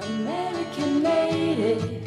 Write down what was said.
American made it.